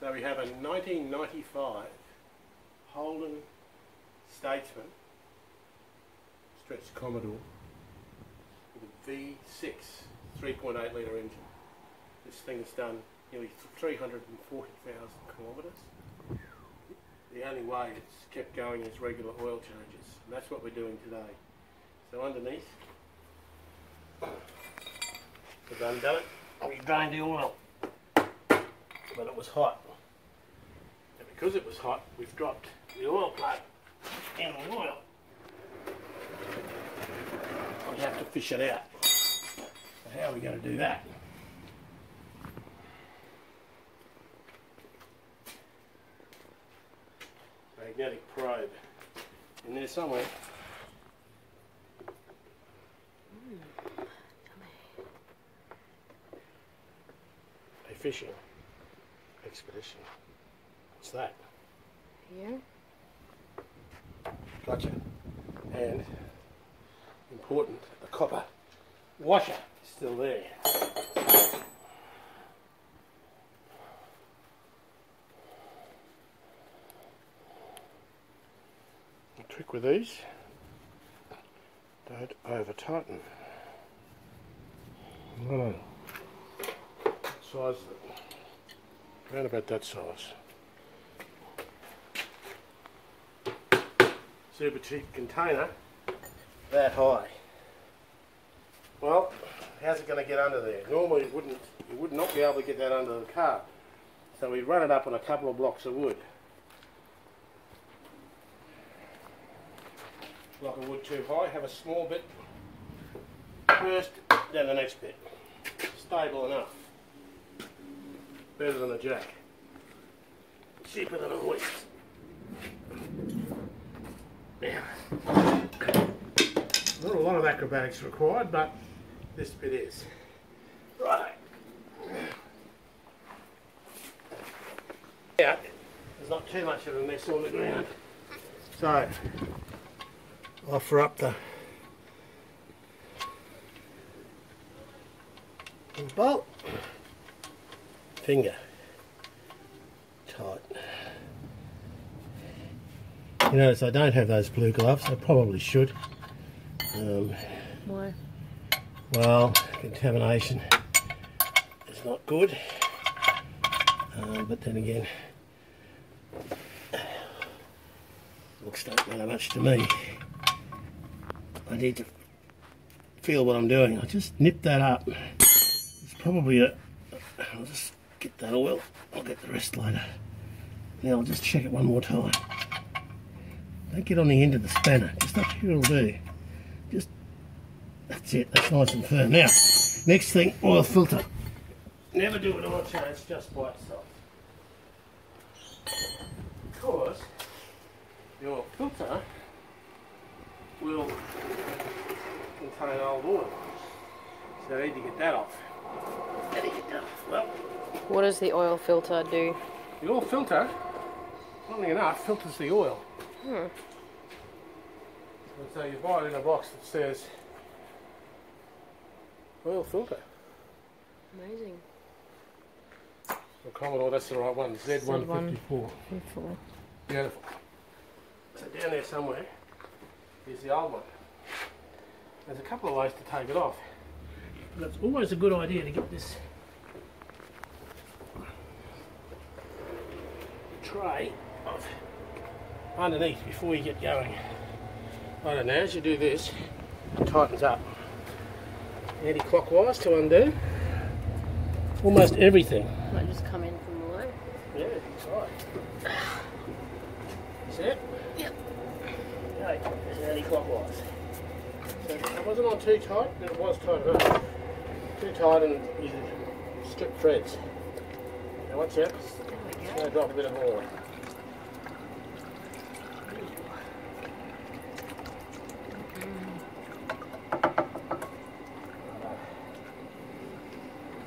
So we have a 1995 Holden Statesman stretch Commodore with a V6 3.8 litre engine. This thing has done nearly 340,000 kilometres. The only way it's kept going is regular oil changes, and that's what we're doing today. So underneath, we've undone it, we drained the oil, but it was hot. And because it was hot, we've dropped the oil plug in the oil. We have to fish it out. How are we going to do that? Magnetic probe in there somewhere. Mm. A fishing expedition. What's that? Here. Gotcha. And important, a copper washer is still there. The trick with these, don't over tighten. No, no. Size, around about that size. Super cheap container that high. Well, how's it going to get under there? Normally it wouldn't, you would not be able to get that under the car. So we run it up on a couple of blocks of wood. Block of wood too high, have a small bit first, then the next bit. Stable enough. Better than a jack. Cheaper than a hoist. Not a lot of acrobatics required, but this bit is. Right. Yeah, there's not too much of a mess on the ground. So, offer up the bolt. Finger. Tight. You notice I don't have those blue gloves. I probably should. Um, Why? well, contamination is not good. Um, but then again, looks don't matter much to me. I need to feel what I'm doing. I'll just nip that up. It's probably a. I'll just get that oil. I'll get the rest later. Now I'll just check it one more time. Don't get on the end of the spanner. Just up here will do. Just, that's it. That's nice and firm. Now, next thing, oil filter. Never do an oil change just by itself. Because the oil filter will contain old oil. So I need to get that off. How do you get that off? Well, What does the oil filter do? the oil filter, funnily enough, filters the oil. Hmm. And so you buy it in a box that says oil filter. Amazing. Well, Commodore, that's the right one. Z154. Beautiful. Beautiful. So down there somewhere is the old one. There's a couple of ways to take it off. But it's always a good idea to get this tray off underneath before you get going. I don't know, as you do this, it tightens up. Anti-clockwise to undo. Almost everything. Might just come in from below. Yeah, that's right. See it? Yep. Okay, it's anti-clockwise. So it wasn't on too tight, but it was tight enough. Too tight and you strip threads. Now watch out, it's going to drop a bit of oil.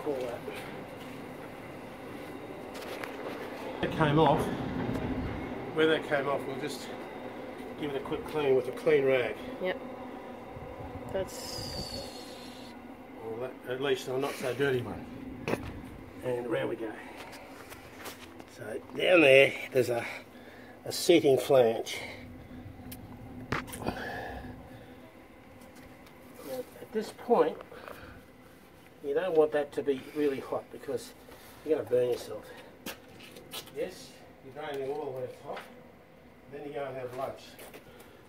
Call that. It came off. Where that came off, we'll just give it a quick clean with a clean rag. Yep. That's Well, that, at least a not so dirty one. And around we go. So down there, there's a, a seating flange. Now, at this point, you don't want that to be really hot because you're going to burn yourself. Yes, you're going the oil when it's hot, then you go and have lunch.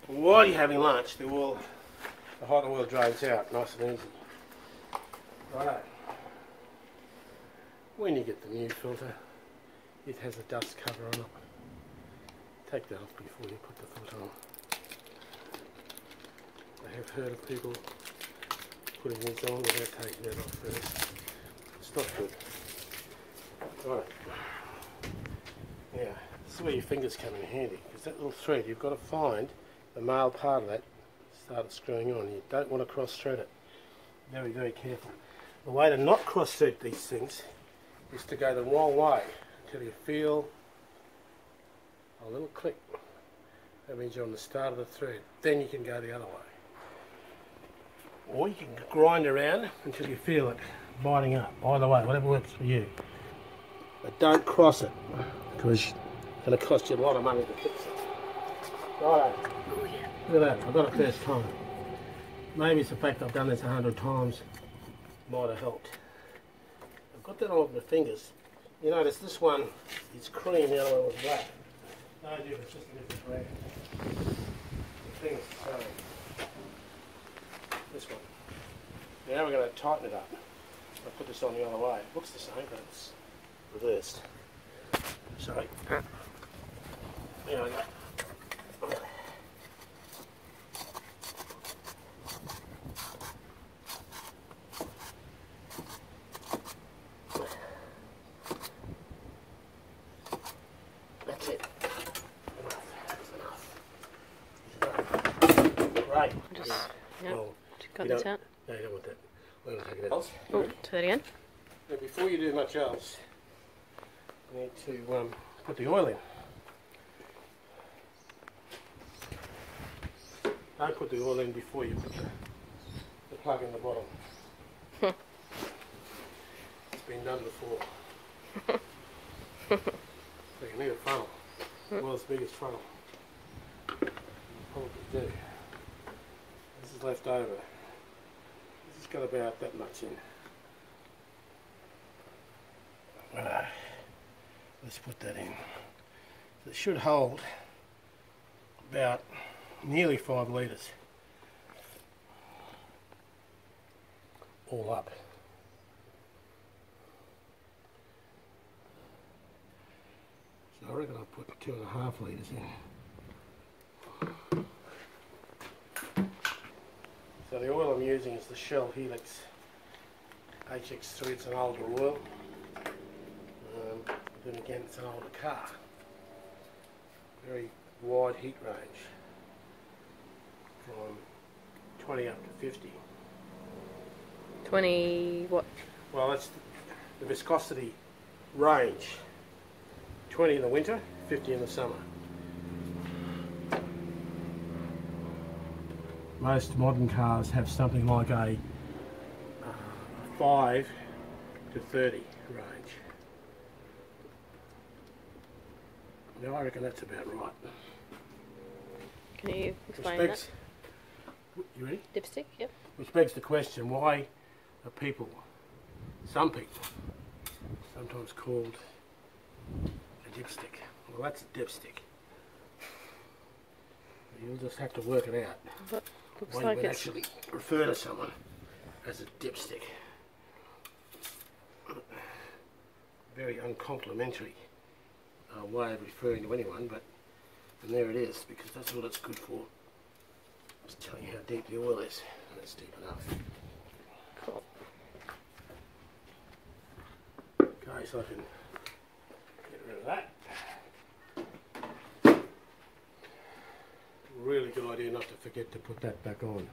And while you're having lunch, the oil, the hot oil drains out nice and easy. Right. When you get the new filter, it has a dust cover on it. Take that off before you put the filter on. I have heard of people putting these on without taking it off first. It's not good. Right. Now, this is where your fingers come in handy, because that little thread, you've got to find the male part of that, start screwing on. You don't want to cross thread it. Very, very careful. The way to not cross thread these things is to go the wrong way until you feel a little click. That means you're on the start of the thread. Then you can go the other way. Or you can grind around until you feel it biting up. Either way, whatever works for you. But don't cross it because it's going to cost you a lot of money to fix it. Right. Look at that, I've got it first time. Maybe it's the fact I've done this a hundred times might have helped. I've got that on with my fingers. You notice this one is cream, the other one was black. No idea, it's just a different brand. The thing is the same. This one. Now we're going to tighten it up. I'll put this on the other way. It looks the same, but it's reversed. Sorry. There we go. That's it. Enough. That's enough. Right. Just, yeah, Well, just this out. no, you don't want that. We're going to take it out. Oh, say that again. Now, before you do much else, need to um, put the oil in. Don't put the oil in before you put the, the plug in the bottom. it's been done before. so you need a funnel. World's biggest funnel. Probably do. This is left over. This has got about that much in. Right. Let's put that in. So it should hold about nearly five litres. All up. So I reckon I'll put two and a half litres in. So the oil I'm using is the Shell Helix HX3. It's an older oil. Then again, it's an older car. Very wide heat range from 20 up to 50. 20, what? Well, that's the, the viscosity range. 20 in the winter, 50 in the summer. Most modern cars have something like a uh, 5 to 30 range. Now I reckon that's about right. Can you Which explain begs, you ready? that? Dipstick, yep. Which begs the question, why are people, some people, sometimes called a dipstick? Well, that's a dipstick. You'll just have to work it out. But looks Why you like it's actually refer to someone as a dipstick. Very uncomplimentary uh, way of referring to anyone, but and there it is, because that's what it's good for. Just telling you how deep the oil is, and it's deep enough. cool. Okay, so I can get rid of that. Really good idea not to forget to put that back on.